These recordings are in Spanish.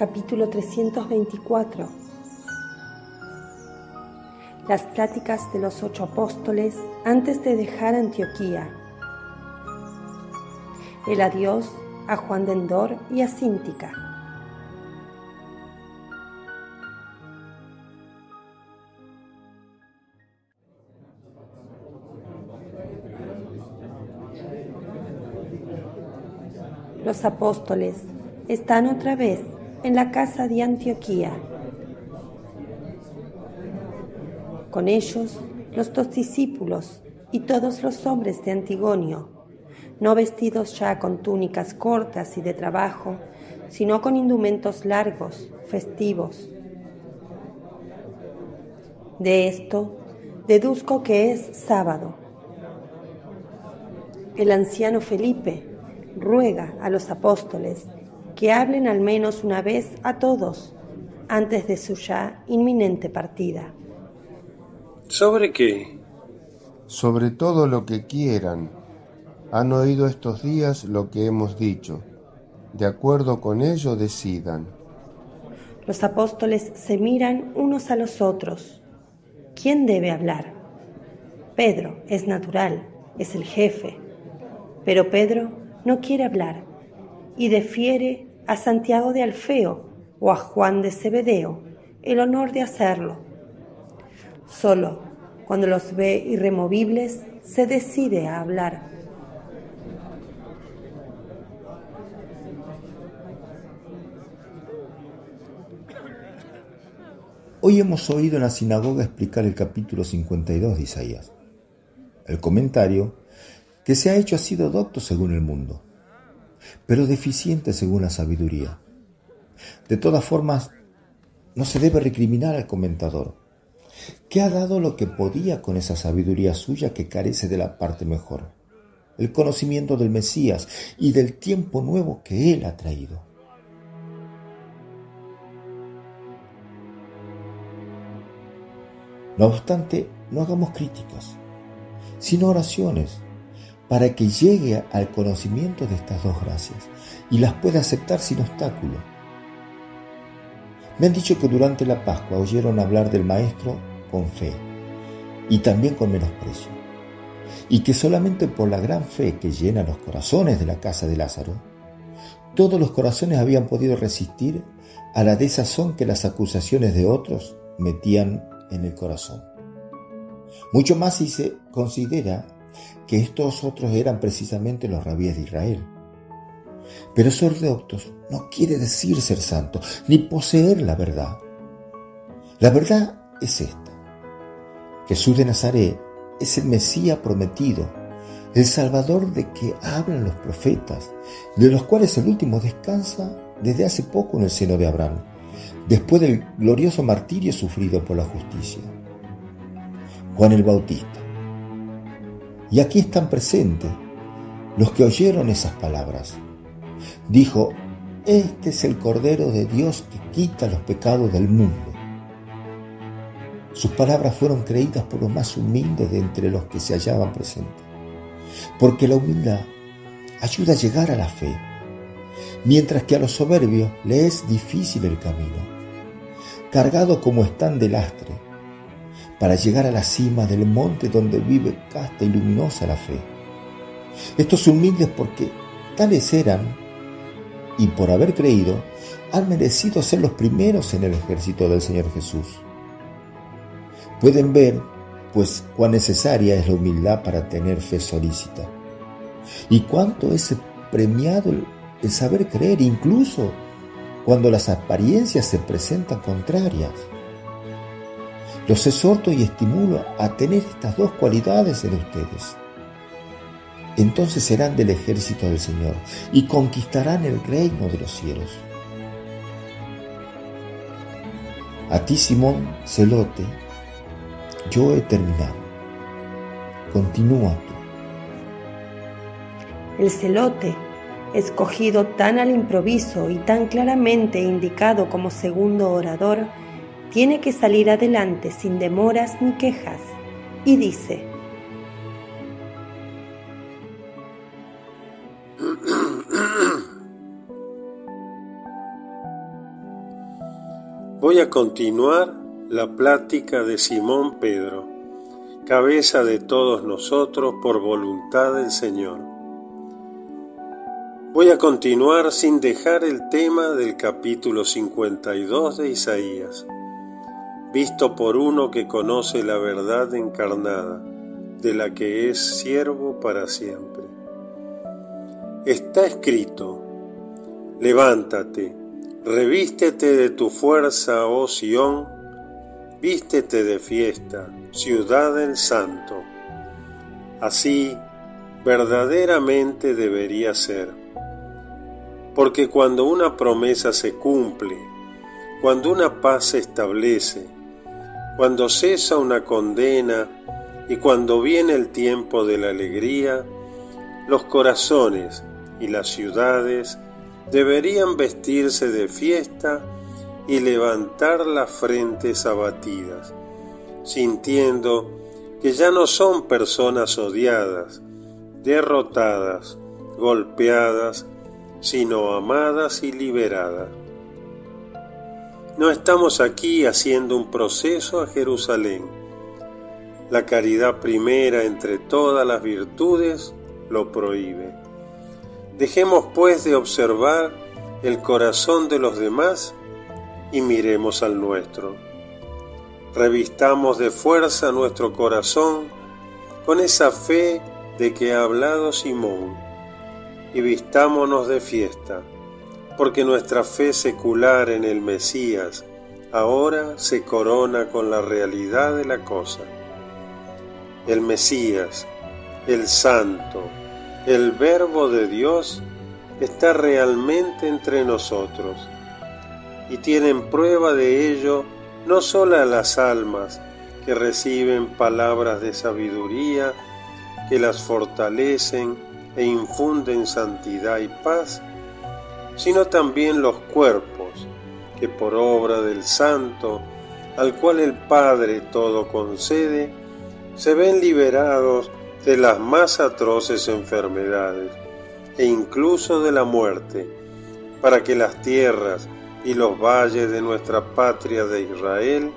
capítulo 324. Las pláticas de los ocho apóstoles antes de dejar Antioquía. El adiós a Juan de Endor y a Cíntica. Los apóstoles están otra vez en la casa de Antioquía. Con ellos los dos discípulos y todos los hombres de Antigonio, no vestidos ya con túnicas cortas y de trabajo, sino con indumentos largos, festivos. De esto deduzco que es sábado. El anciano Felipe ruega a los apóstoles que hablen al menos una vez a todos antes de su ya inminente partida. ¿Sobre qué? Sobre todo lo que quieran. Han oído estos días lo que hemos dicho. De acuerdo con ello decidan. Los apóstoles se miran unos a los otros. ¿Quién debe hablar? Pedro es natural, es el jefe. Pero Pedro no quiere hablar y defiere a Santiago de Alfeo o a Juan de Cebedeo el honor de hacerlo. Solo cuando los ve irremovibles se decide a hablar. Hoy hemos oído en la sinagoga explicar el capítulo 52 de Isaías. El comentario que se ha hecho ha sido docto según el mundo pero deficiente según la sabiduría. De todas formas, no se debe recriminar al comentador, que ha dado lo que podía con esa sabiduría suya que carece de la parte mejor, el conocimiento del Mesías y del tiempo nuevo que Él ha traído. No obstante, no hagamos críticas, sino oraciones para que llegue al conocimiento de estas dos gracias y las pueda aceptar sin obstáculo. Me han dicho que durante la Pascua oyeron hablar del Maestro con fe y también con menosprecio, y que solamente por la gran fe que llena los corazones de la casa de Lázaro, todos los corazones habían podido resistir a la desazón que las acusaciones de otros metían en el corazón. Mucho más si se considera que estos otros eran precisamente los rabíes de Israel. Pero ser doctos no quiere decir ser santo, ni poseer la verdad. La verdad es esta. Jesús de Nazaret es el Mesías prometido, el Salvador de que hablan los profetas, de los cuales el último descansa desde hace poco en el seno de Abraham, después del glorioso martirio sufrido por la justicia. Juan el Bautista y aquí están presentes los que oyeron esas palabras. Dijo, este es el Cordero de Dios que quita los pecados del mundo. Sus palabras fueron creídas por los más humildes de entre los que se hallaban presentes, porque la humildad ayuda a llegar a la fe, mientras que a los soberbios le es difícil el camino, cargados como están de lastre para llegar a la cima del monte donde vive casta y luminosa la fe. Estos humildes porque tales eran y por haber creído han merecido ser los primeros en el ejército del Señor Jesús. Pueden ver, pues, cuán necesaria es la humildad para tener fe solícita y cuánto es premiado el saber creer incluso cuando las apariencias se presentan contrarias. Los exhorto y estimulo a tener estas dos cualidades en ustedes. Entonces serán del ejército del Señor y conquistarán el reino de los cielos. A ti, Simón Celote, yo he terminado. Continúa tú. El celote, escogido tan al improviso y tan claramente indicado como segundo orador, tiene que salir adelante sin demoras ni quejas y dice, Voy a continuar la plática de Simón Pedro, cabeza de todos nosotros por voluntad del Señor. Voy a continuar sin dejar el tema del capítulo 52 de Isaías, visto por uno que conoce la verdad encarnada, de la que es siervo para siempre. Está escrito, levántate, revístete de tu fuerza, oh Sión, vístete de fiesta, ciudad del santo. Así verdaderamente debería ser. Porque cuando una promesa se cumple, cuando una paz se establece, cuando cesa una condena y cuando viene el tiempo de la alegría, los corazones y las ciudades deberían vestirse de fiesta y levantar las frentes abatidas, sintiendo que ya no son personas odiadas, derrotadas, golpeadas, sino amadas y liberadas. No estamos aquí haciendo un proceso a Jerusalén. La caridad primera entre todas las virtudes lo prohíbe. Dejemos pues de observar el corazón de los demás y miremos al nuestro. Revistamos de fuerza nuestro corazón con esa fe de que ha hablado Simón y vistámonos de fiesta, porque nuestra fe secular en el Mesías ahora se corona con la realidad de la cosa. El Mesías, el Santo, el Verbo de Dios está realmente entre nosotros y tienen prueba de ello no solo las almas que reciben palabras de sabiduría que las fortalecen e infunden santidad y paz, sino también los cuerpos que por obra del Santo, al cual el Padre todo concede, se ven liberados de las más atroces enfermedades e incluso de la muerte, para que las tierras y los valles de nuestra patria de Israel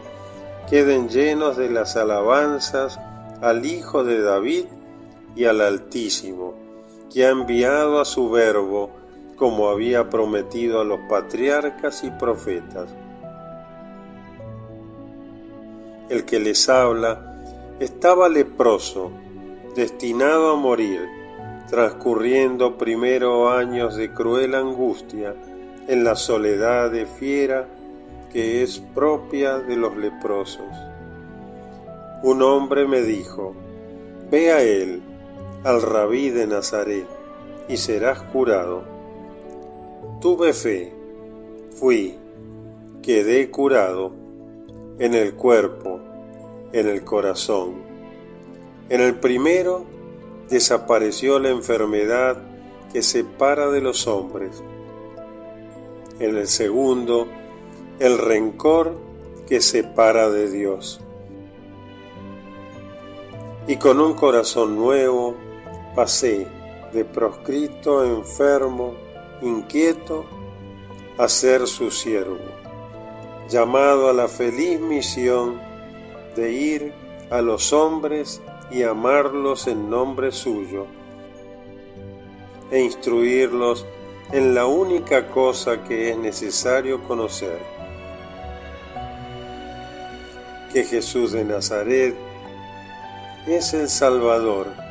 queden llenos de las alabanzas al Hijo de David y al Altísimo, que ha enviado a su verbo como había prometido a los patriarcas y profetas. El que les habla estaba leproso, destinado a morir, transcurriendo primero años de cruel angustia en la soledad de fiera que es propia de los leprosos. Un hombre me dijo, Ve a él, al rabí de Nazaret, y serás curado. Tuve fe, fui, quedé curado en el cuerpo, en el corazón. En el primero desapareció la enfermedad que separa de los hombres. En el segundo, el rencor que separa de Dios. Y con un corazón nuevo pasé de proscrito, enfermo, inquieto, a ser su siervo, llamado a la feliz misión de ir a los hombres y amarlos en nombre suyo, e instruirlos en la única cosa que es necesario conocer, que Jesús de Nazaret es el Salvador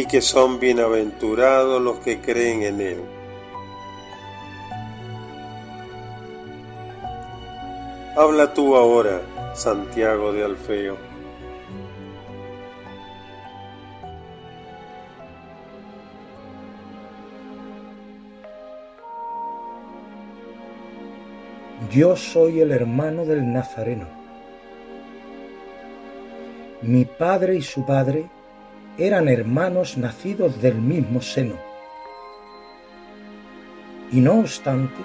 y que son bienaventurados los que creen en Él. Habla tú ahora, Santiago de Alfeo. Yo soy el hermano del Nazareno. Mi padre y su padre eran hermanos nacidos del mismo seno. Y no obstante,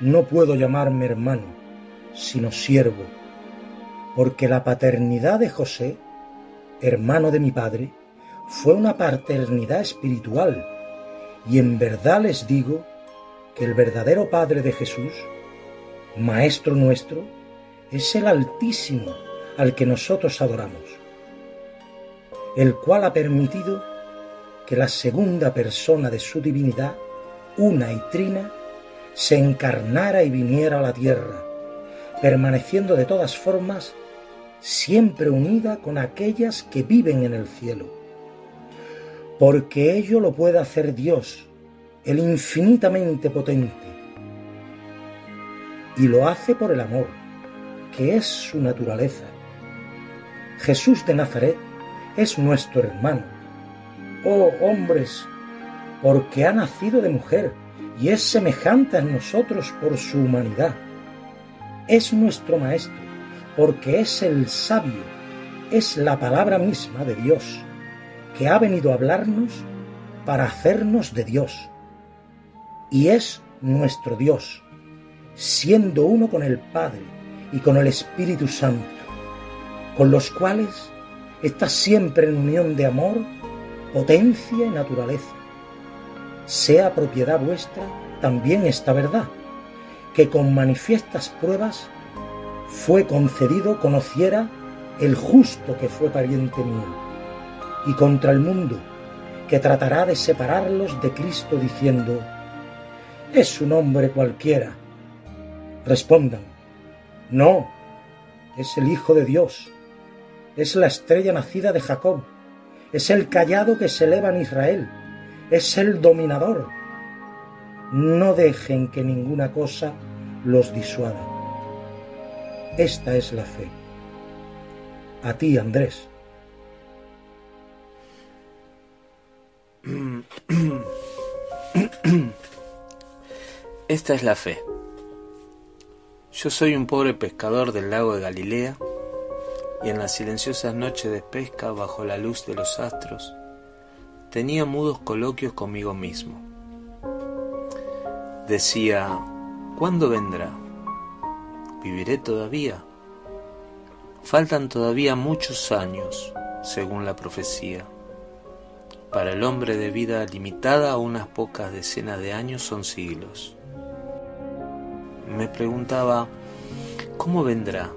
no puedo llamarme hermano, sino siervo porque la paternidad de José, hermano de mi padre, fue una paternidad espiritual, y en verdad les digo que el verdadero Padre de Jesús, Maestro nuestro, es el Altísimo al que nosotros adoramos, el cual ha permitido que la segunda persona de su divinidad, una y trina, se encarnara y viniera a la tierra, permaneciendo de todas formas siempre unida con aquellas que viven en el cielo. Porque ello lo puede hacer Dios, el infinitamente potente, y lo hace por el amor, que es su naturaleza. Jesús de Nazaret es nuestro hermano. Oh hombres, porque ha nacido de mujer y es semejante a nosotros por su humanidad. Es nuestro Maestro, porque es el sabio, es la palabra misma de Dios, que ha venido a hablarnos para hacernos de Dios. Y es nuestro Dios, siendo uno con el Padre y con el Espíritu Santo, con los cuales está siempre en unión de amor, potencia y naturaleza. Sea propiedad vuestra también esta verdad, que con manifiestas pruebas fue concedido conociera el justo que fue pariente mío, y contra el mundo, que tratará de separarlos de Cristo diciendo, es un hombre cualquiera. Respondan, no, es el Hijo de Dios, es la estrella nacida de Jacob, es el callado que se eleva en Israel, es el dominador. No dejen que ninguna cosa los disuada. Esta es la fe. A ti, Andrés. Esta es la fe. Yo soy un pobre pescador del lago de Galilea y en las silenciosas noches de pesca bajo la luz de los astros tenía mudos coloquios conmigo mismo. Decía, ¿cuándo vendrá? ¿Viviré todavía? Faltan todavía muchos años, según la profecía. Para el hombre de vida limitada, unas pocas decenas de años son siglos. Me preguntaba, ¿cómo vendrá?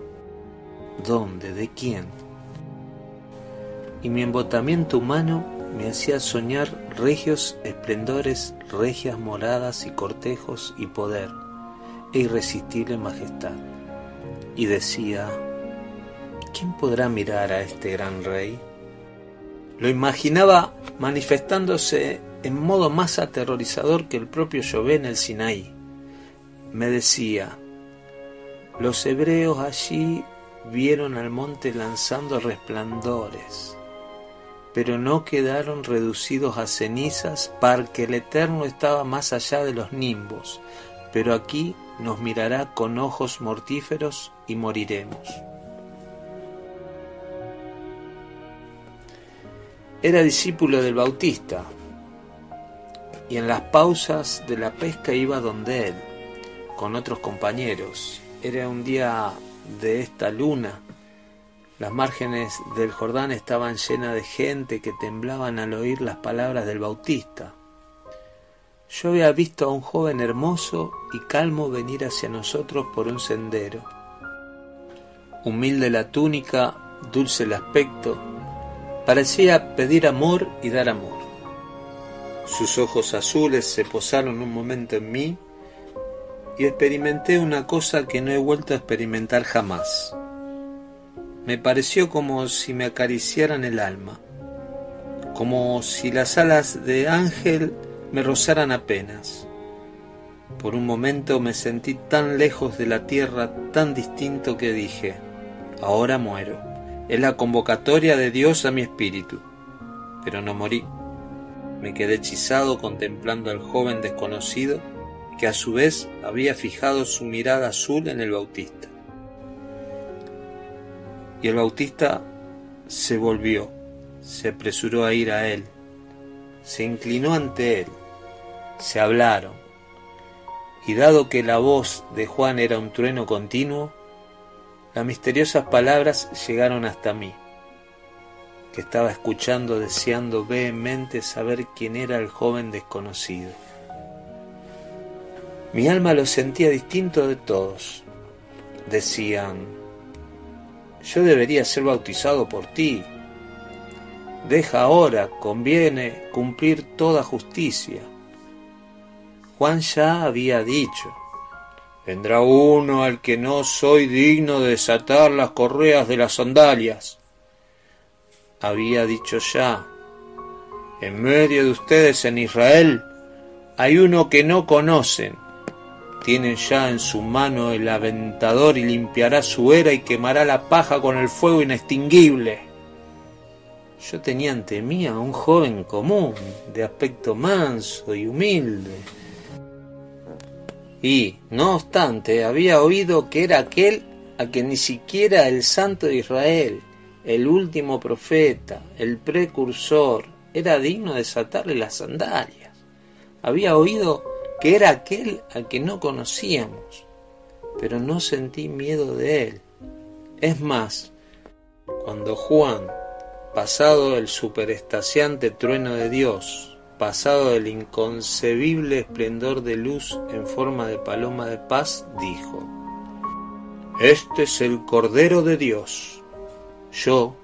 ¿Dónde? ¿De quién? Y mi embotamiento humano me hacía soñar regios esplendores, regias moradas y cortejos y poder e irresistible majestad. Y decía, ¿quién podrá mirar a este gran rey? Lo imaginaba manifestándose en modo más aterrorizador que el propio Jové en el Sinaí. Me decía, los hebreos allí vieron al monte lanzando resplandores pero no quedaron reducidos a cenizas, porque el Eterno estaba más allá de los nimbos, pero aquí nos mirará con ojos mortíferos y moriremos. Era discípulo del Bautista, y en las pausas de la pesca iba donde él, con otros compañeros. Era un día de esta luna las márgenes del Jordán estaban llenas de gente que temblaban al oír las palabras del Bautista. Yo había visto a un joven hermoso y calmo venir hacia nosotros por un sendero. Humilde la túnica, dulce el aspecto, parecía pedir amor y dar amor. Sus ojos azules se posaron un momento en mí y experimenté una cosa que no he vuelto a experimentar jamás. Me pareció como si me acariciaran el alma, como si las alas de ángel me rozaran apenas. Por un momento me sentí tan lejos de la tierra, tan distinto que dije, ahora muero. Es la convocatoria de Dios a mi espíritu. Pero no morí. Me quedé hechizado contemplando al joven desconocido que a su vez había fijado su mirada azul en el Bautista. Y el Bautista se volvió, se apresuró a ir a él, se inclinó ante él, se hablaron. Y dado que la voz de Juan era un trueno continuo, las misteriosas palabras llegaron hasta mí, que estaba escuchando deseando vehemente saber quién era el joven desconocido. Mi alma lo sentía distinto de todos. Decían, yo debería ser bautizado por ti. Deja ahora, conviene cumplir toda justicia. Juan ya había dicho, vendrá uno al que no soy digno de desatar las correas de las sandalias. Había dicho ya, en medio de ustedes en Israel hay uno que no conocen. Tienen ya en su mano el aventador y limpiará su era y quemará la paja con el fuego inextinguible. Yo tenía ante mí a un joven común, de aspecto manso y humilde. Y, no obstante, había oído que era aquel a que ni siquiera el santo de Israel, el último profeta, el precursor, era digno de desatarle las sandalias. Había oído que era aquel al que no conocíamos, pero no sentí miedo de él. Es más, cuando Juan, pasado el superestaciante trueno de Dios, pasado el inconcebible esplendor de luz en forma de paloma de paz, dijo, Este es el Cordero de Dios. Yo,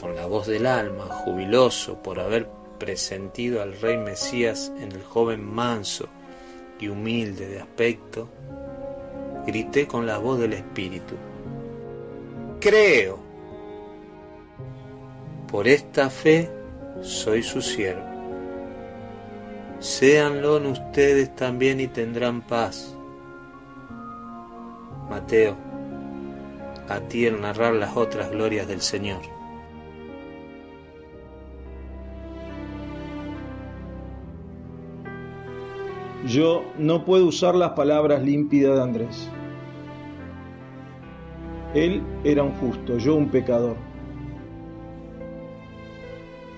con la voz del alma, jubiloso por haber presentido al rey Mesías en el joven manso y humilde de aspecto, grité con la voz del Espíritu. Creo. Por esta fe soy su siervo. Séanlo en ustedes también y tendrán paz. Mateo, a ti el narrar las otras glorias del Señor. Yo no puedo usar las palabras límpidas de Andrés. Él era un justo, yo un pecador.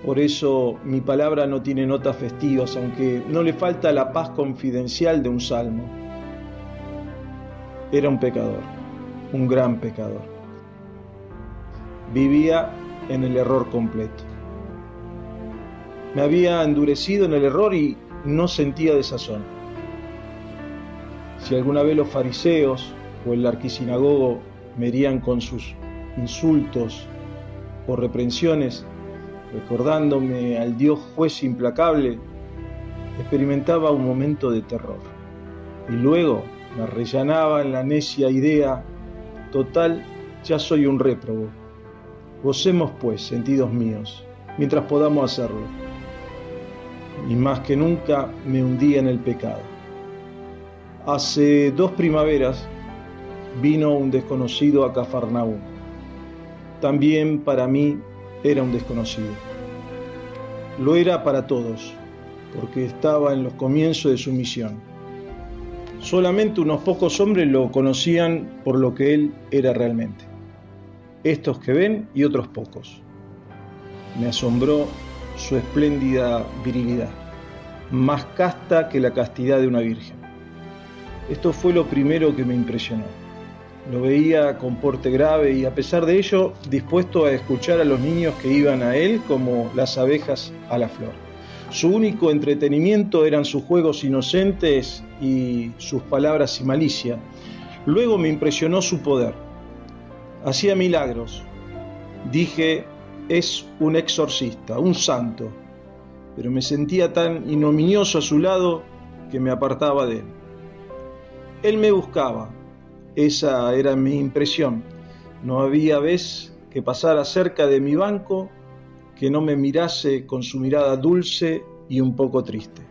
Por eso mi palabra no tiene notas festivas, aunque no le falta la paz confidencial de un salmo. Era un pecador, un gran pecador. Vivía en el error completo. Me había endurecido en el error y no sentía desazón. Si alguna vez los fariseos o el arquisinagogo me herían con sus insultos o reprensiones, recordándome al Dios juez implacable, experimentaba un momento de terror. Y luego me rellenaba en la necia idea, total, ya soy un réprobo. Gocemos pues, sentidos míos, mientras podamos hacerlo. Y más que nunca me hundí en el pecado. Hace dos primaveras vino un desconocido a Cafarnaúm. También para mí era un desconocido. Lo era para todos, porque estaba en los comienzos de su misión. Solamente unos pocos hombres lo conocían por lo que él era realmente. Estos que ven y otros pocos. Me asombró su espléndida virilidad, más casta que la castidad de una virgen. Esto fue lo primero que me impresionó. Lo veía con porte grave y a pesar de ello dispuesto a escuchar a los niños que iban a él como las abejas a la flor. Su único entretenimiento eran sus juegos inocentes y sus palabras sin malicia. Luego me impresionó su poder. Hacía milagros. Dije, es un exorcista, un santo. Pero me sentía tan ignominioso a su lado que me apartaba de él. Él me buscaba, esa era mi impresión. No había vez que pasara cerca de mi banco que no me mirase con su mirada dulce y un poco triste.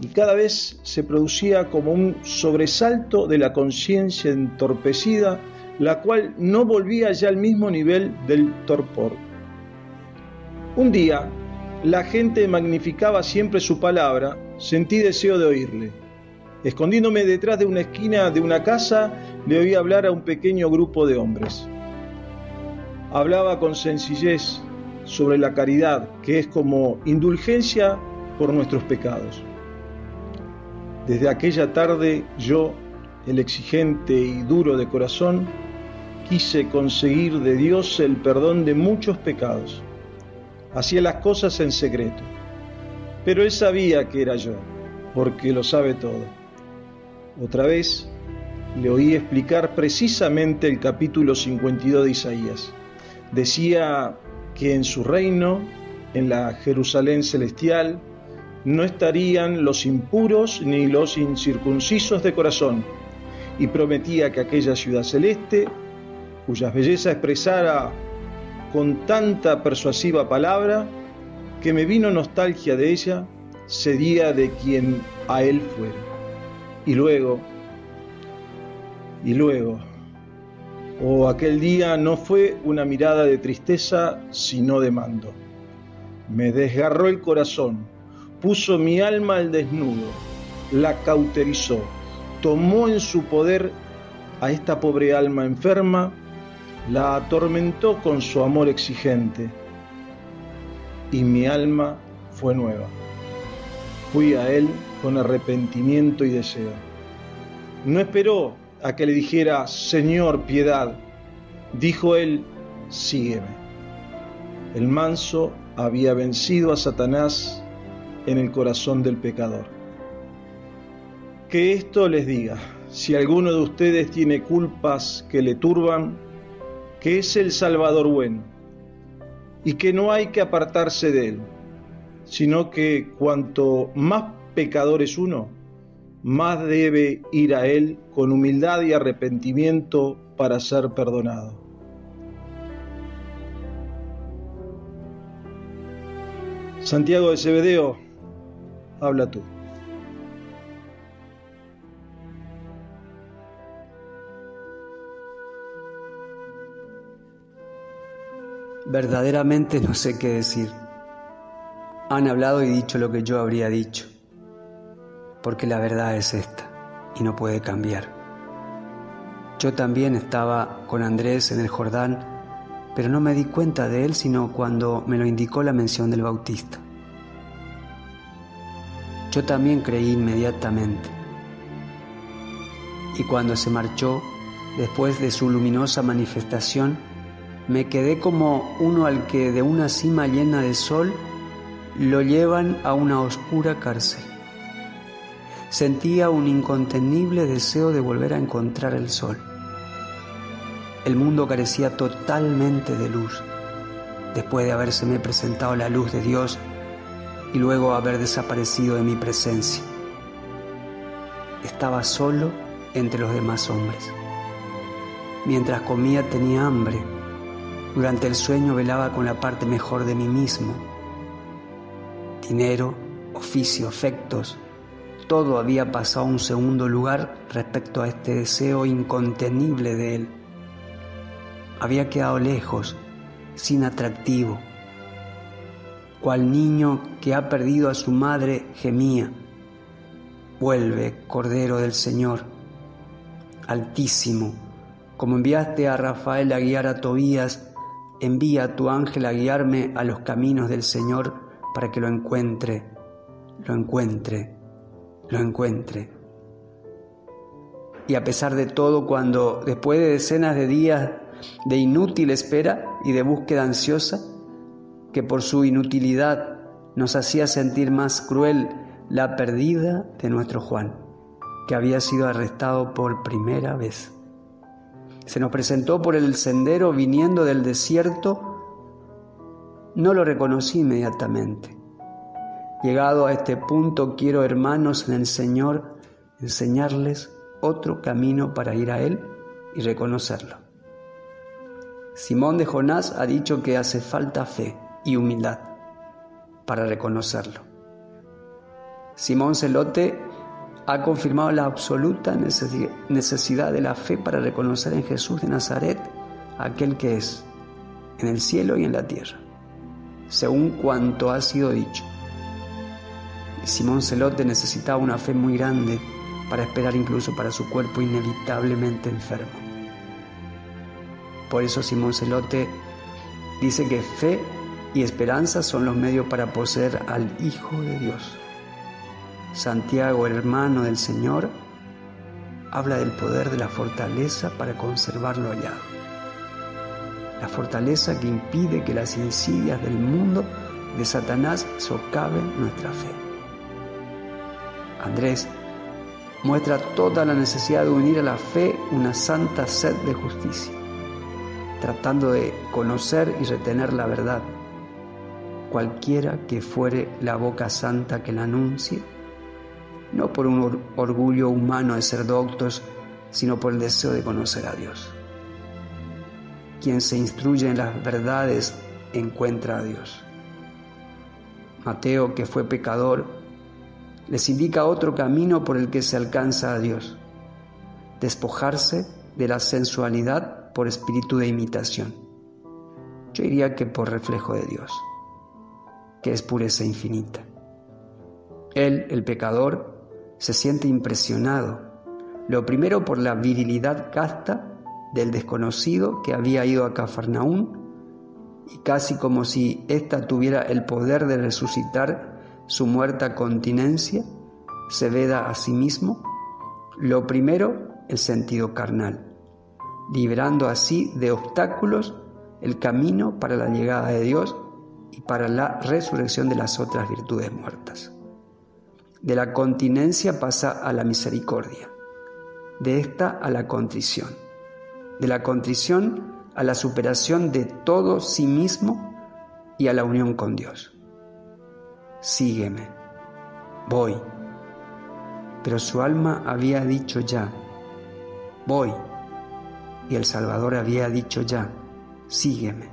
Y cada vez se producía como un sobresalto de la conciencia entorpecida, la cual no volvía ya al mismo nivel del torpor. Un día, la gente magnificaba siempre su palabra, sentí deseo de oírle Escondiéndome detrás de una esquina de una casa, le oí hablar a un pequeño grupo de hombres. Hablaba con sencillez sobre la caridad, que es como indulgencia por nuestros pecados. Desde aquella tarde yo, el exigente y duro de corazón, quise conseguir de Dios el perdón de muchos pecados. Hacía las cosas en secreto, pero él sabía que era yo porque lo sabe todo. Otra vez le oí explicar precisamente el capítulo 52 de Isaías. Decía que en su reino, en la Jerusalén celestial, no estarían los impuros ni los incircuncisos de corazón, y prometía que aquella ciudad celeste, cuya belleza expresara con tanta persuasiva palabra, que me vino nostalgia de ella, sería de quien a él fuera. Y luego, y luego, o aquel día no fue una mirada de tristeza, sino de mando. Me desgarró el corazón, puso mi alma al desnudo, la cauterizó, tomó en su poder a esta pobre alma enferma, la atormentó con su amor exigente, y mi alma fue nueva. Fui a él con arrepentimiento y deseo. No esperó a que le dijera, Señor, piedad. Dijo él, sígueme. El manso había vencido a Satanás en el corazón del pecador. Que esto les diga, si alguno de ustedes tiene culpas que le turban, que es el Salvador bueno, y que no hay que apartarse de él, sino que cuanto más pecador es uno, más debe ir a Él con humildad y arrepentimiento para ser perdonado. Santiago de Cebedeo, habla tú. Verdaderamente no sé qué decir. Han hablado y dicho lo que yo habría dicho porque la verdad es esta y no puede cambiar. Yo también estaba con Andrés en el Jordán, pero no me di cuenta de él sino cuando me lo indicó la mención del Bautista. Yo también creí inmediatamente. Y cuando se marchó, después de su luminosa manifestación, me quedé como uno al que de una cima llena de sol lo llevan a una oscura cárcel. Sentía un incontenible deseo de volver a encontrar el sol. El mundo carecía totalmente de luz, después de habérseme presentado la luz de Dios y luego haber desaparecido de mi presencia. Estaba solo entre los demás hombres. Mientras comía tenía hambre. Durante el sueño velaba con la parte mejor de mí mismo. Dinero, oficio, afectos, todo había pasado a un segundo lugar respecto a este deseo incontenible de él. Había quedado lejos, sin atractivo. Cual niño que ha perdido a su madre gemía. Vuelve, Cordero del Señor, Altísimo, como enviaste a Rafael a guiar a Tobías, envía a tu ángel a guiarme a los caminos del Señor para que lo encuentre, lo encuentre lo encuentre. Y a pesar de todo, cuando después de decenas de días de inútil espera y de búsqueda ansiosa, que por su inutilidad nos hacía sentir más cruel la perdida de nuestro Juan, que había sido arrestado por primera vez. Se nos presentó por el sendero viniendo del desierto, no lo reconocí inmediatamente. Llegado a este punto, quiero, hermanos en el Señor, enseñarles otro camino para ir a Él y reconocerlo. Simón de Jonás ha dicho que hace falta fe y humildad para reconocerlo. Simón Celote ha confirmado la absoluta necesidad de la fe para reconocer en Jesús de Nazaret aquel que es, en el cielo y en la tierra, según cuanto ha sido dicho. Simón Celote necesitaba una fe muy grande para esperar incluso para su cuerpo inevitablemente enfermo. Por eso Simón Celote dice que fe y esperanza son los medios para poseer al Hijo de Dios. Santiago, hermano del Señor, habla del poder de la fortaleza para conservarlo hallado. La fortaleza que impide que las insidias del mundo de Satanás socaven nuestra fe. Andrés muestra toda la necesidad de unir a la fe una santa sed de justicia, tratando de conocer y retener la verdad, cualquiera que fuere la boca santa que la anuncie, no por un orgullo humano de ser doctos, sino por el deseo de conocer a Dios. Quien se instruye en las verdades encuentra a Dios. Mateo, que fue pecador, les indica otro camino por el que se alcanza a Dios, despojarse de la sensualidad por espíritu de imitación. Yo diría que por reflejo de Dios, que es pureza infinita. Él, el pecador, se siente impresionado, lo primero por la virilidad casta del desconocido que había ido a Cafarnaún y casi como si ésta tuviera el poder de resucitar su muerta continencia, se veda a sí mismo, lo primero, el sentido carnal, liberando así de obstáculos el camino para la llegada de Dios y para la resurrección de las otras virtudes muertas. De la continencia pasa a la misericordia, de esta a la contrición, de la contrición a la superación de todo sí mismo y a la unión con Dios sígueme, voy. Pero su alma había dicho ya, voy. Y el Salvador había dicho ya, sígueme.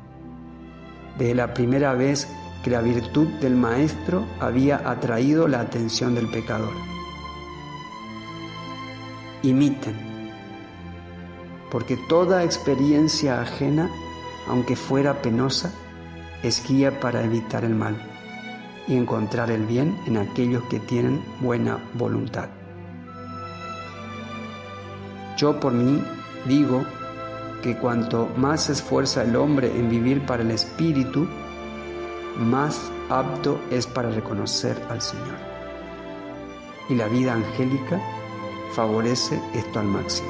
Desde la primera vez que la virtud del Maestro había atraído la atención del pecador. Imiten, porque toda experiencia ajena, aunque fuera penosa, es guía para evitar el mal y encontrar el bien en aquellos que tienen buena voluntad. Yo por mí digo que cuanto más se esfuerza el hombre en vivir para el Espíritu, más apto es para reconocer al Señor. Y la vida angélica favorece esto al máximo.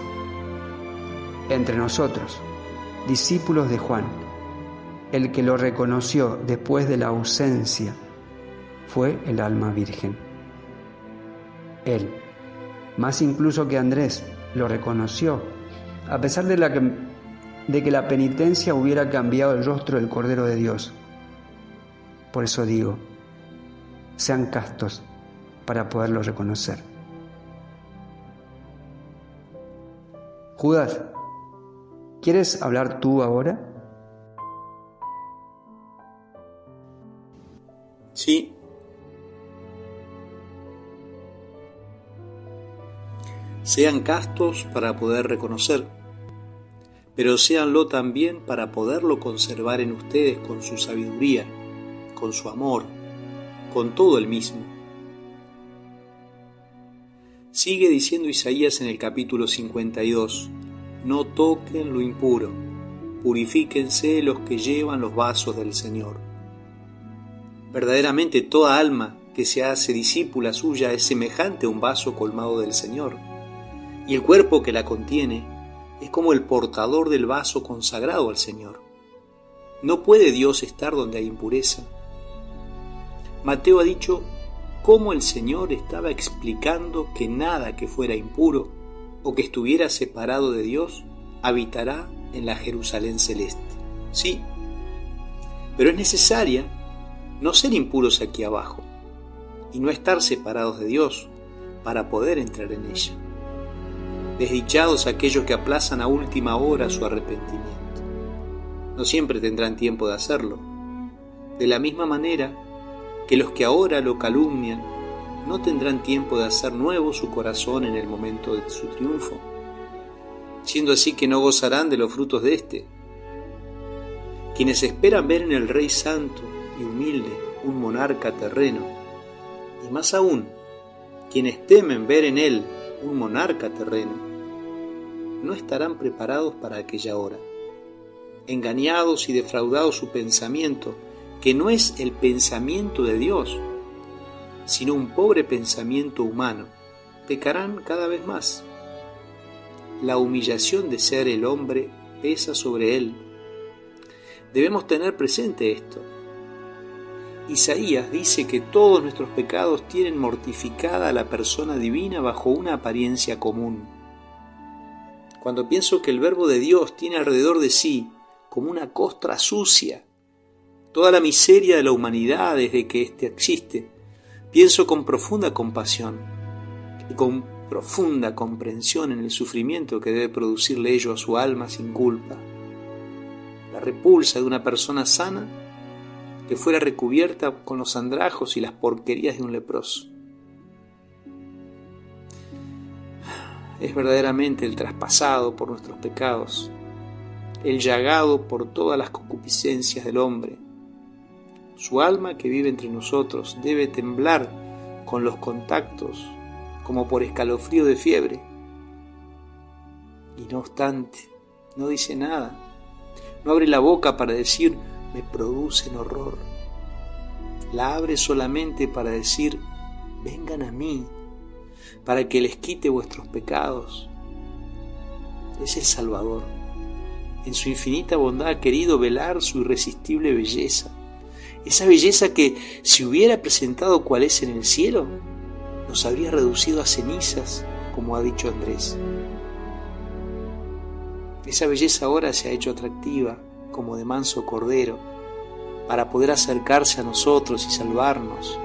Entre nosotros, discípulos de Juan, el que lo reconoció después de la ausencia fue el alma virgen. Él, más incluso que Andrés, lo reconoció, a pesar de, que, que la penitencia hubiera cambiado el rostro del Cordero de Dios. Por eso digo, sean castos para poderlo reconocer. Judas, ¿quieres hablar tú ahora? Sí, Sean castos para poder reconocer, pero séanlo también para poderlo conservar en ustedes con su sabiduría, con su amor, con todo el mismo. Sigue diciendo Isaías en el capítulo 52, no toquen lo impuro, purifíquense los que llevan los vasos del Señor. Verdaderamente toda alma que se hace discípula suya es semejante a un vaso colmado del Señor y el cuerpo que la contiene es como el portador del vaso consagrado al Señor. No puede Dios estar donde hay impureza. Mateo ha dicho cómo el Señor estaba explicando que nada que fuera impuro o que estuviera separado de Dios habitará en la Jerusalén celeste. Sí, pero es necesaria no ser impuros aquí abajo y no estar separados de Dios para poder entrar en ella. Desdichados aquellos que aplazan a última hora su arrepentimiento. No siempre tendrán tiempo de hacerlo. De la misma manera que los que ahora lo calumnian no tendrán tiempo de hacer nuevo su corazón en el momento de su triunfo, siendo así que no gozarán de los frutos de éste. Quienes esperan ver en el Rey Santo y humilde un monarca terreno, y más aún, quienes temen ver en él un monarca terreno, no estarán preparados para aquella hora. Engañados y defraudados su pensamiento, que no es el pensamiento de Dios, sino un pobre pensamiento humano, pecarán cada vez más. La humillación de ser el hombre pesa sobre él. Debemos tener presente esto. Isaías dice que todos nuestros pecados tienen mortificada a la persona divina bajo una apariencia común. Cuando pienso que el verbo de Dios tiene alrededor de sí como una costra sucia toda la miseria de la humanidad desde que éste existe, pienso con profunda compasión y con profunda comprensión en el sufrimiento que debe producirle ello a su alma sin culpa. La repulsa de una persona sana que fuera recubierta con los andrajos y las porquerías de un leproso. Es verdaderamente el traspasado por nuestros pecados, el llagado por todas las concupiscencias del hombre. Su alma que vive entre nosotros debe temblar con los contactos como por escalofrío de fiebre. Y no obstante, no dice nada, no abre la boca para decir me producen horror. La abre solamente para decir, vengan a mí, para que les quite vuestros pecados. Es el Salvador. En su infinita bondad ha querido velar su irresistible belleza. Esa belleza que, si hubiera presentado cual es en el cielo, nos habría reducido a cenizas, como ha dicho Andrés. Esa belleza ahora se ha hecho atractiva, como de manso cordero, para poder acercarse a nosotros y salvarnos.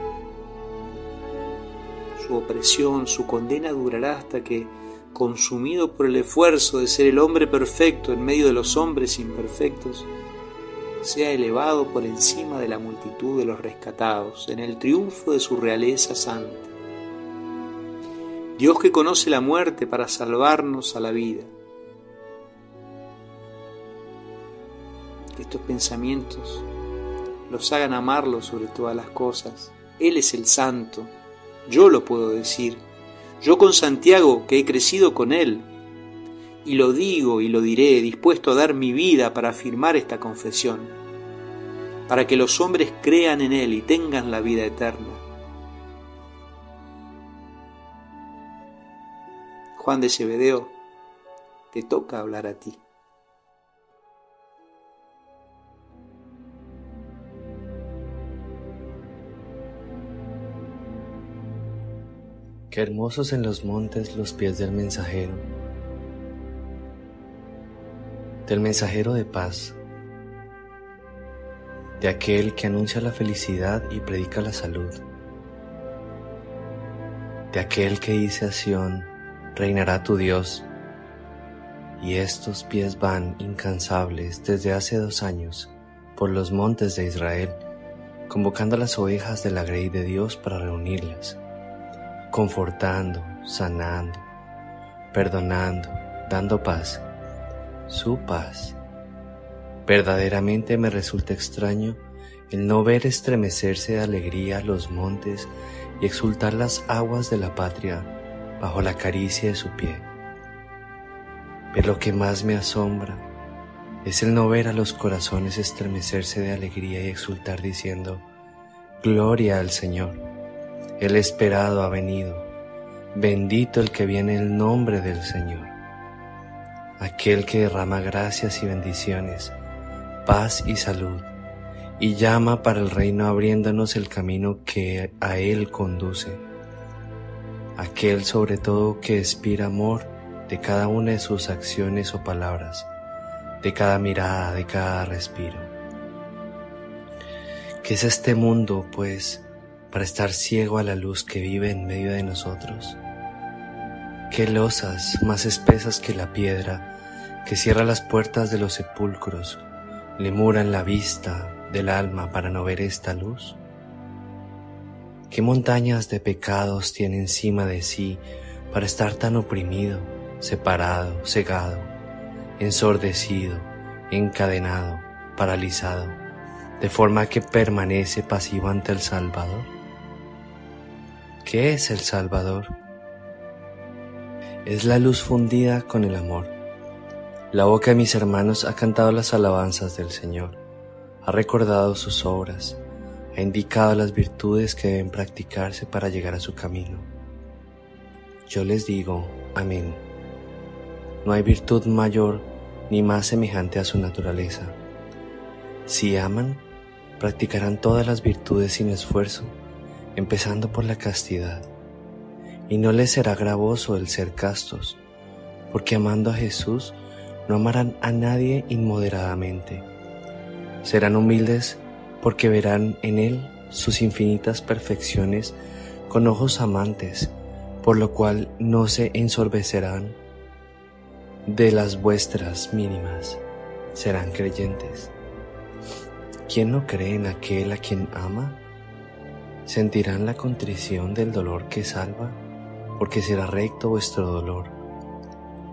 Su opresión, su condena durará hasta que, consumido por el esfuerzo de ser el hombre perfecto en medio de los hombres imperfectos, sea elevado por encima de la multitud de los rescatados en el triunfo de su realeza santa. Dios que conoce la muerte para salvarnos a la vida, que estos pensamientos los hagan amarlo sobre todas las cosas. Él es el santo, yo lo puedo decir, yo con Santiago que he crecido con él, y lo digo y lo diré, dispuesto a dar mi vida para afirmar esta confesión, para que los hombres crean en él y tengan la vida eterna. Juan de Cebedeo, te toca hablar a ti. Qué hermosos en los montes los pies del mensajero, del mensajero de paz, de aquel que anuncia la felicidad y predica la salud, de aquel que dice a Sión, reinará tu Dios, y estos pies van incansables desde hace dos años por los montes de Israel, convocando a las ovejas de la grey de Dios para reunirlas confortando, sanando, perdonando, dando paz, su paz. Verdaderamente me resulta extraño el no ver estremecerse de alegría los montes y exultar las aguas de la patria bajo la caricia de su pie. Pero lo que más me asombra es el no ver a los corazones estremecerse de alegría y exultar diciendo, Gloria al Señor el esperado ha venido. Bendito el que viene en el nombre del Señor. Aquel que derrama gracias y bendiciones, paz y salud, y llama para el reino abriéndonos el camino que a Él conduce. Aquel sobre todo que expira amor de cada una de sus acciones o palabras, de cada mirada, de cada respiro. ¿Qué es este mundo, pues, para estar ciego a la luz que vive en medio de nosotros? ¿Qué losas más espesas que la piedra que cierra las puertas de los sepulcros le muran la vista del alma para no ver esta luz? ¿Qué montañas de pecados tiene encima de sí para estar tan oprimido, separado, cegado, ensordecido, encadenado, paralizado, de forma que permanece pasivo ante el Salvador? ¿Qué es el Salvador? Es la luz fundida con el amor. La boca de mis hermanos ha cantado las alabanzas del Señor, ha recordado sus obras, ha indicado las virtudes que deben practicarse para llegar a su camino. Yo les digo, amén. No hay virtud mayor ni más semejante a su naturaleza. Si aman, practicarán todas las virtudes sin esfuerzo, empezando por la castidad. Y no les será gravoso el ser castos, porque amando a Jesús no amarán a nadie inmoderadamente. Serán humildes porque verán en Él sus infinitas perfecciones con ojos amantes, por lo cual no se ensorbecerán de las vuestras mínimas. Serán creyentes. ¿Quién no cree en aquel a quien ama? Sentirán la contrición del dolor que salva, porque será recto vuestro dolor.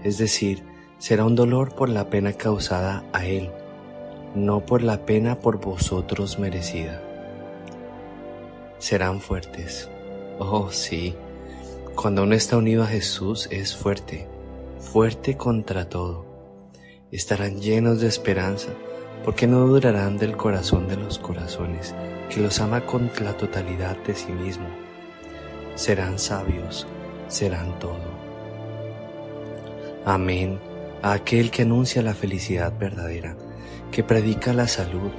Es decir, será un dolor por la pena causada a Él, no por la pena por vosotros merecida. Serán fuertes. Oh, sí, cuando uno está unido a Jesús es fuerte, fuerte contra todo. Estarán llenos de esperanza, porque no durarán del corazón de los corazones, que los ama con la totalidad de sí mismo. Serán sabios, serán todo. Amén a aquel que anuncia la felicidad verdadera, que predica la salud,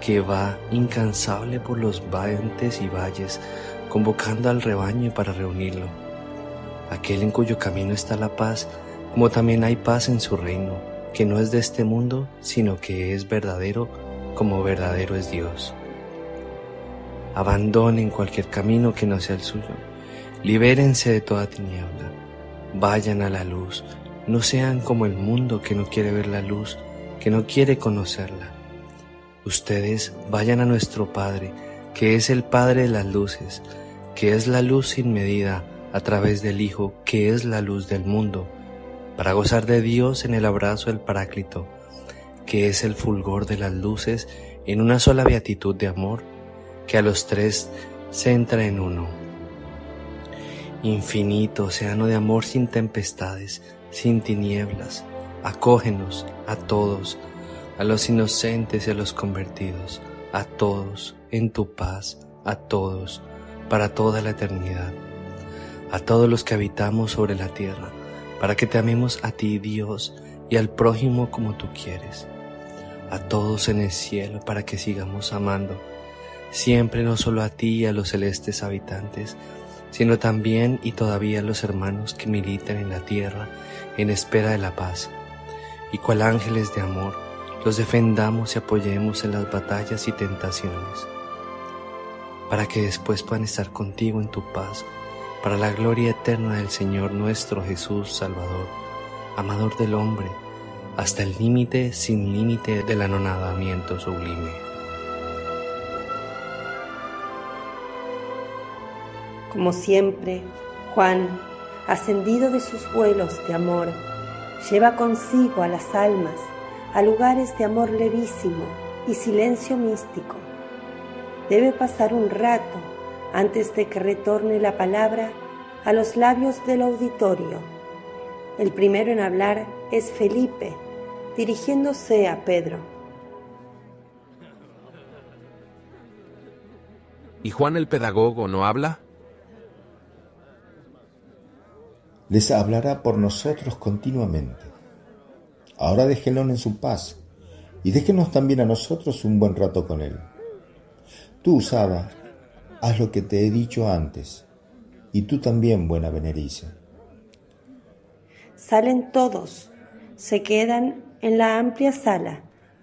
que va incansable por los valles y valles, convocando al rebaño para reunirlo. Aquel en cuyo camino está la paz, como también hay paz en su reino, que no es de este mundo, sino que es verdadero como verdadero es Dios. Abandonen cualquier camino que no sea el suyo, libérense de toda tiniebla, vayan a la luz, no sean como el mundo que no quiere ver la luz, que no quiere conocerla. Ustedes vayan a nuestro Padre, que es el Padre de las luces, que es la luz sin medida a través del Hijo, que es la luz del mundo, para gozar de Dios en el abrazo del Paráclito, que es el fulgor de las luces en una sola beatitud de amor, que a los tres se entra en uno. Infinito océano de amor sin tempestades, sin tinieblas, acógenos a todos, a los inocentes y a los convertidos, a todos, en tu paz, a todos, para toda la eternidad, a todos los que habitamos sobre la tierra, para que te amemos a ti, Dios, y al prójimo como tú quieres, a todos en el cielo, para que sigamos amando, siempre no solo a ti y a los celestes habitantes, sino también y todavía a los hermanos que militan en la tierra, en espera de la paz, y cual ángeles de amor los defendamos y apoyemos en las batallas y tentaciones, para que después puedan estar contigo en tu paz, para la gloria eterna del Señor nuestro Jesús Salvador, amador del hombre, hasta el límite sin límite del anonadamiento sublime. Como siempre, Juan ascendido de sus vuelos de amor, lleva consigo a las almas a lugares de amor levísimo y silencio místico. Debe pasar un rato antes de que retorne la palabra a los labios del auditorio. El primero en hablar es Felipe, dirigiéndose a Pedro. ¿Y Juan el pedagogo no habla? les hablará por nosotros continuamente. Ahora déjenlo en su paz y déjenos también a nosotros un buen rato con él. Tú, Saba, haz lo que te he dicho antes, y tú también, buena veneriza. Salen todos, se quedan en la amplia sala,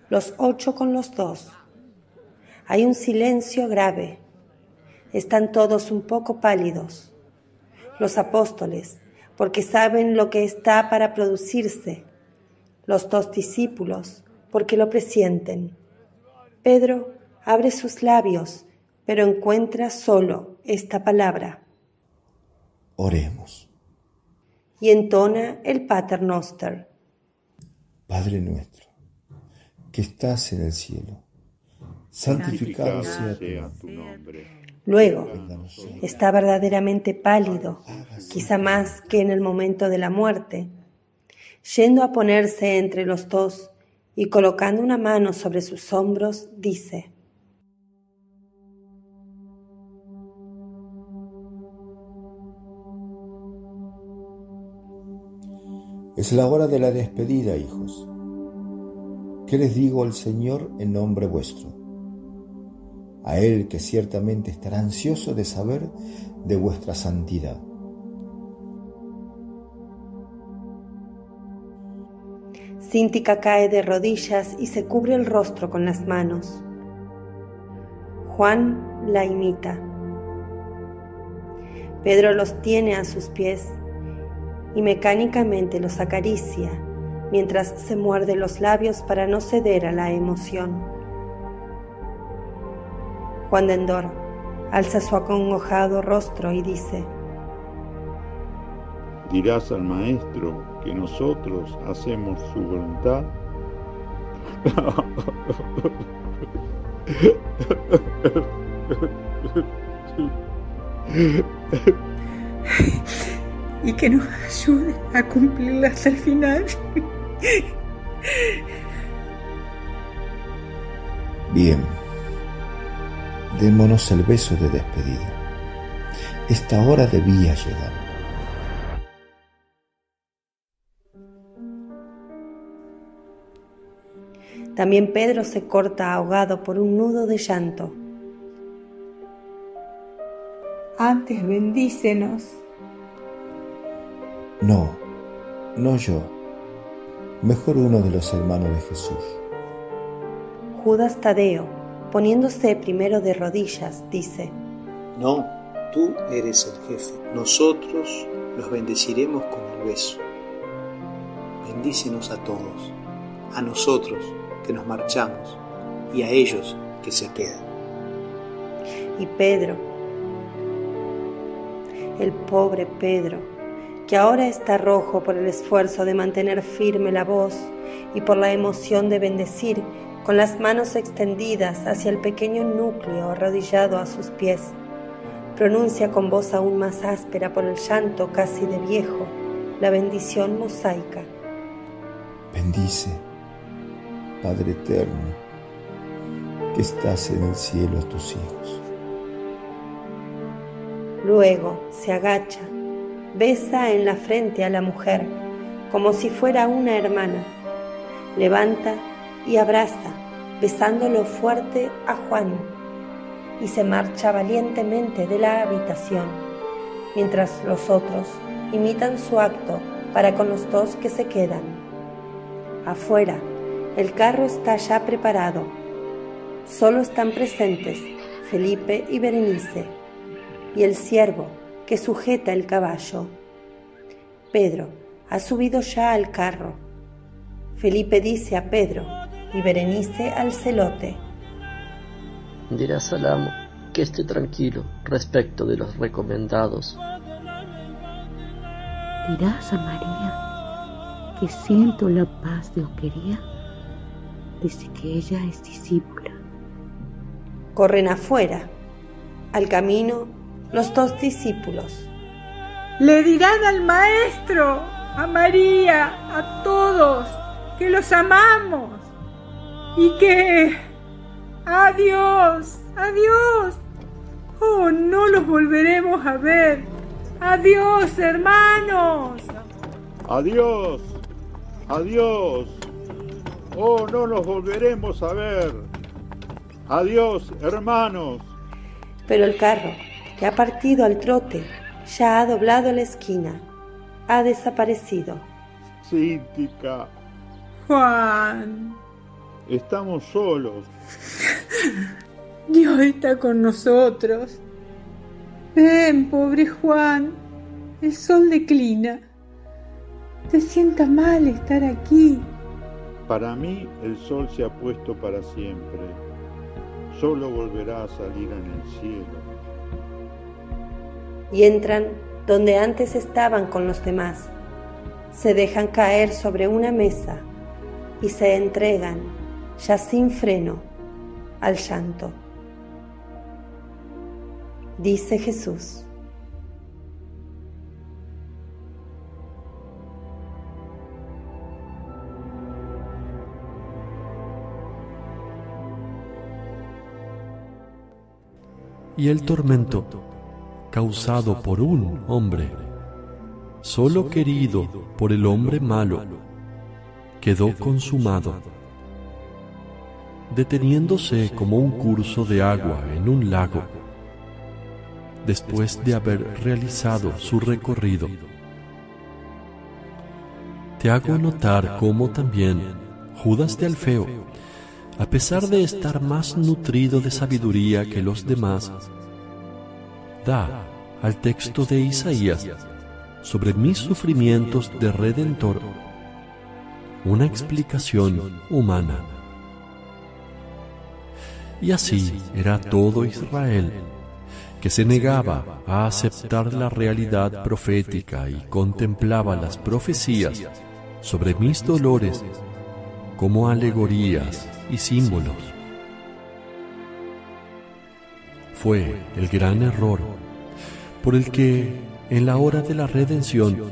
los ocho con los dos. Hay un silencio grave. Están todos un poco pálidos. Los apóstoles, porque saben lo que está para producirse. Los dos discípulos, porque lo presienten. Pedro abre sus labios, pero encuentra solo esta palabra. Oremos. Y entona el Pater Noster. Padre nuestro, que estás en el cielo, santificado, sea tu nombre Luego, está verdaderamente pálido, quizá más que en el momento de la muerte, yendo a ponerse entre los dos y colocando una mano sobre sus hombros, dice, Es la hora de la despedida, hijos. ¿Qué les digo al Señor en nombre vuestro? a Él que ciertamente estará ansioso de saber de vuestra santidad. Cíntica cae de rodillas y se cubre el rostro con las manos. Juan la imita. Pedro los tiene a sus pies y mecánicamente los acaricia mientras se muerde los labios para no ceder a la emoción. Juan de Endor alza su acongojado rostro y dice, Dirás al maestro que nosotros hacemos su voluntad. y que nos ayude a cumplirla hasta el final. Bien, démonos el beso de despedida. Esta hora debía llegar. También Pedro se corta ahogado por un nudo de llanto. Antes bendícenos. No, no yo. Mejor uno de los hermanos de Jesús. Judas Tadeo, poniéndose primero de rodillas, dice, No, tú eres el jefe. Nosotros los bendeciremos con el beso. Bendícenos a todos, a nosotros que nos marchamos y a ellos que se quedan. Y Pedro, el pobre Pedro, que ahora está rojo por el esfuerzo de mantener firme la voz y por la emoción de bendecir con las manos extendidas hacia el pequeño núcleo arrodillado a sus pies, pronuncia con voz aún más áspera por el llanto casi de viejo la bendición mosaica. Bendice Padre eterno, que estás en el cielo a tus hijos. Luego se agacha, besa en la frente a la mujer como si fuera una hermana, levanta y abraza, besándolo fuerte a Juan, y se marcha valientemente de la habitación, mientras los otros imitan su acto para con los dos que se quedan. Afuera, el carro está ya preparado. Solo están presentes Felipe y Berenice y el siervo que sujeta el caballo. Pedro ha subido ya al carro. Felipe dice a Pedro y Berenice al celote. Dirás al amo que esté tranquilo respecto de los recomendados. Dirás a María que siento la paz de Oquería desde que ella es discípula. Corren afuera, al camino, los dos discípulos. Le dirán al maestro, a María, a todos, que los amamos y que... Adiós, adiós. Oh, no los volveremos a ver. Adiós, hermanos. Adiós, adiós. Oh, no nos volveremos a ver. Adiós, hermanos. Pero el carro, que ha partido al trote, ya ha doblado la esquina. Ha desaparecido. Cíntica. Juan. Estamos solos. Dios está con nosotros. Ven, pobre Juan. El sol declina. Te sienta mal estar aquí. Para mí el sol se ha puesto para siempre. Solo volverá a salir en el cielo. Y entran donde antes estaban con los demás. Se dejan caer sobre una mesa y se entregan, ya sin freno, al llanto. Dice Jesús. y el tormento causado por un hombre, solo querido por el hombre malo, quedó consumado. deteniéndose como un curso de agua en un lago, después de haber realizado su recorrido. Te hago notar cómo también Judas de Alfeo, a pesar de estar más nutrido de sabiduría que los demás, da al texto de Isaías sobre mis sufrimientos de redentor una explicación humana. Y así era todo Israel, que se negaba a aceptar la realidad profética y contemplaba las profecías sobre mis dolores como alegorías y símbolos. Fue el gran error por el que en la hora de la redención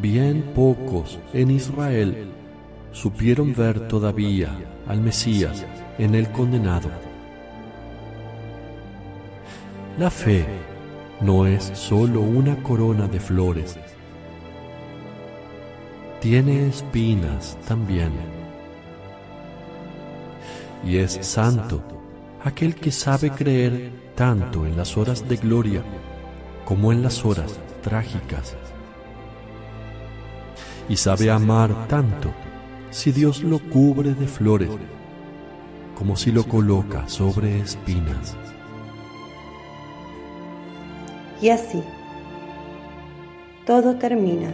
bien pocos en Israel supieron ver todavía al Mesías en el condenado. La fe no es sólo una corona de flores, tiene espinas también. Y es santo aquel que sabe creer tanto en las horas de gloria como en las horas trágicas. Y sabe amar tanto si Dios lo cubre de flores como si lo coloca sobre espinas. Y así, todo termina